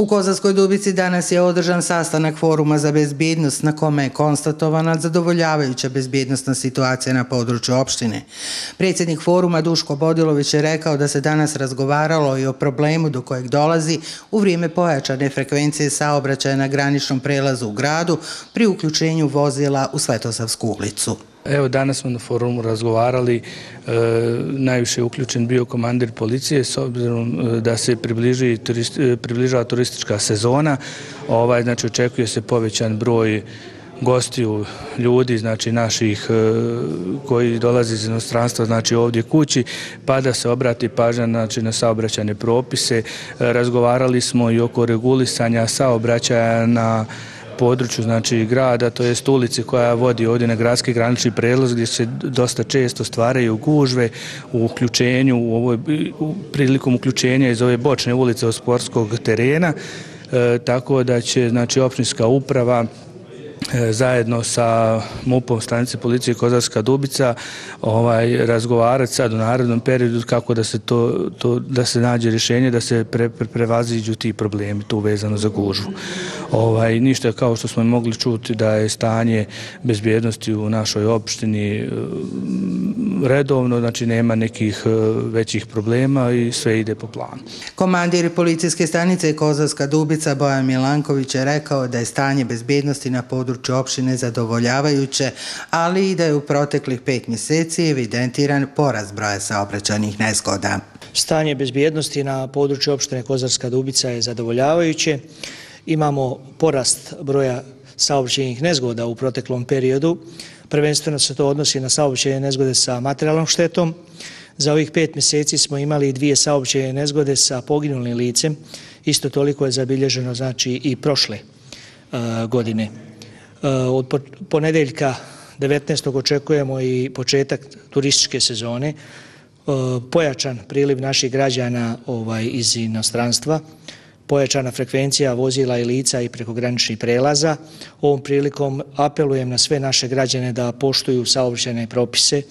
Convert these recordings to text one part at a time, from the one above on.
U Kozarskoj Dubici danas je održan sastanak Foruma za bezbjednost na kome je konstatovana zadovoljavajuća bezbjednostna situacija na području opštine. Predsjednik Foruma Duško Bodilović je rekao da se danas razgovaralo i o problemu do kojeg dolazi u vrijeme pojačane frekvencije saobraćaja na graničnom prelazu u gradu pri uključenju vozila u Svetosavsku ulicu. Evo danas smo na forumu razgovarali, e, najviše je uključen bio komandir policije s obzirom e, da se približi, e, približava turistička sezona, ovaj, znači očekuje se povećan broj gostiju ljudi, znači naših e, koji dolazi iz inostranstva, znači ovdje kući, pa da se obrati pažnja znači, na saobraćane propise. Razgovarali smo i oko regulisanja saobraćaja na području znači grada, to jest ulici koja vodi ovdje na gradski granični prelaz gdje se dosta često stvaraju gužve u uključenju, u ovoj, u prilikom uključenja iz ove bočne ulice od sportskog terena, e, tako da će znači opštinska uprava e, zajedno sa MUP-om stanice policije Kozarska Dubica ovaj razgovarati sad u narednom periodu kako da se to, to da se nađe rješenje da se pre, pre, prevaziđu ti problemi tu vezano za gužvu. Ovaj ništa kao što smo mogli čuti da je stanje bezbjednosti u našoj opštini e, redovno, znači nema nekih e, većih problema i sve ide po planu. Komandir policijske stanice Kozarska Dubica Bojan Milanković je rekao da je stanje bezbjednosti na području području opštine zadovoljavajuće, ali i da je u proteklih pet mjeseci evidentiran poraz broja saobraćanih nezgoda. Stanje bezbjednosti na području opštine Kozarska Dubica je zadovoljavajuće. Imamo porast broja saobraćenih nezgoda u proteklom periodu. Prvenstveno se to odnosi na saobraćajne nezgode sa materijalnom štetom. Za ovih pet mjeseci smo imali dvije saobraćajne nezgode sa poginulim licem. Isto toliko je zabilježeno znači i prošle uh, godine. Uh, od ponedeljka 19. očekujemo i početak turističke sezone, uh, pojačan priliv naših građana ovaj, iz inostranstva, pojačana frekvencija vozila i lica i prekograničnih prelaza. Ovom prilikom apelujem na sve naše građane da poštuju saobraćene propise,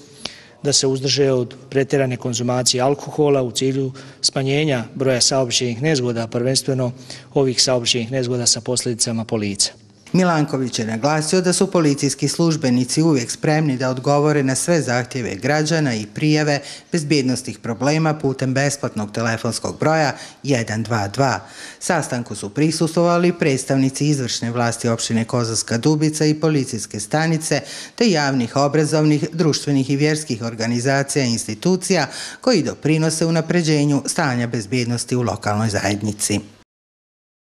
da se uzdrže od pretjerane konzumacije alkohola u cilju smanjenja broja saobraćenih nezgoda, prvenstveno ovih saobraćenih nezgoda sa posljedicama polica. Milanković je naglasio da su policijski službenici uvijek spremni da odgovore na sve zahtjeve građana i prijeve bezbjednostih problema putem besplatnog telefonskog broja 122. Sastanku su prisustovali predstavnici izvršne vlasti opštine Kozarska Dubica i policijske stanice te javnih obrazovnih, društvenih i vjerskih organizacija i institucija koji doprinose u napređenju stanja bezbjednosti u lokalnoj zajednici.